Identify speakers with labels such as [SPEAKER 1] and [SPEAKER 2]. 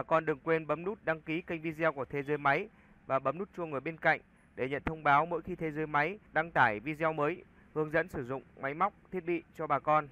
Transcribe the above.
[SPEAKER 1] Bà con đừng quên bấm nút đăng ký kênh video của Thế giới máy và bấm nút chuông ở bên cạnh để nhận thông báo mỗi khi Thế giới máy đăng tải video mới, hướng dẫn sử dụng máy móc, thiết bị cho bà con.